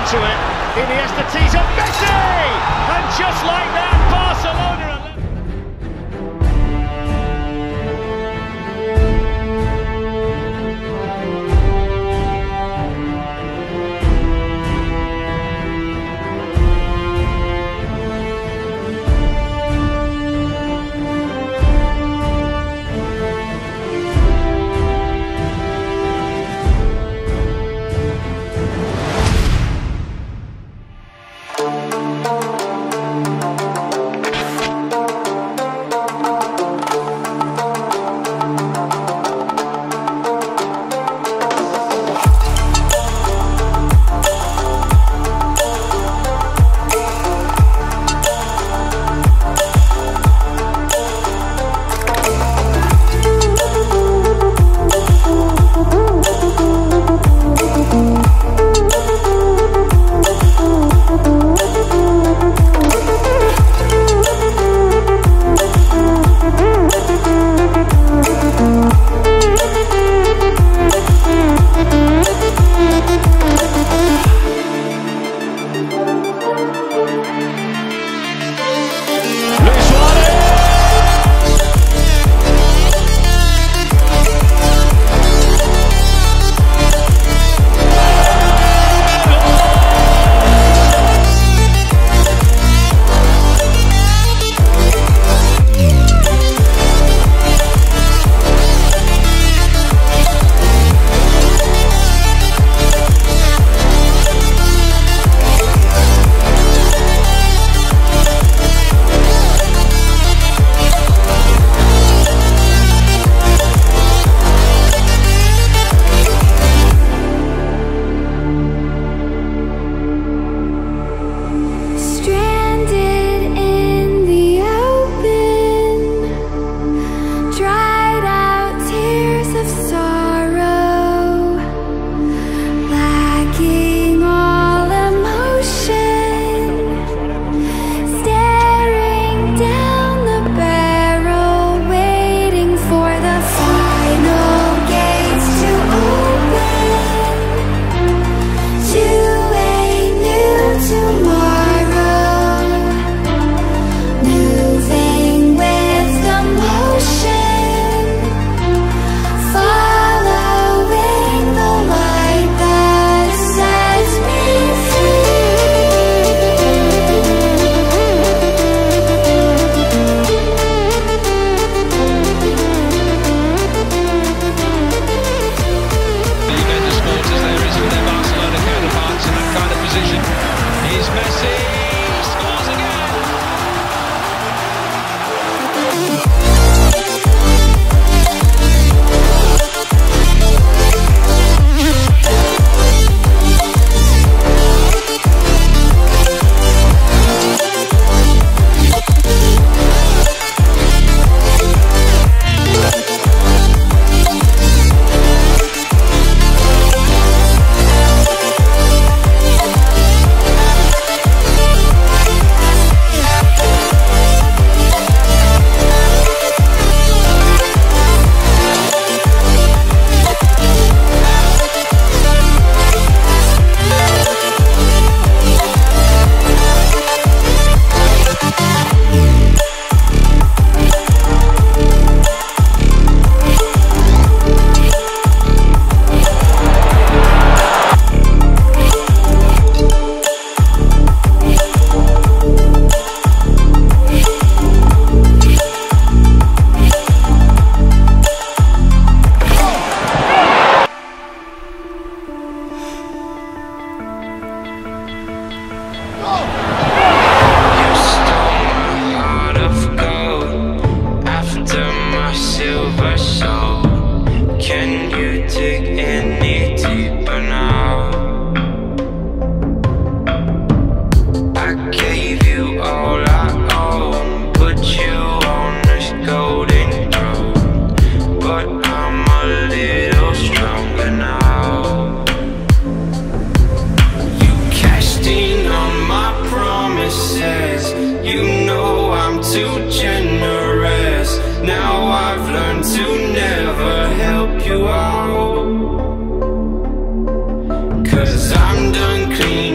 onto it. Iniesta tees up Messi! And just like that, 走。now I've learned to never help you out Cause I'm done clean.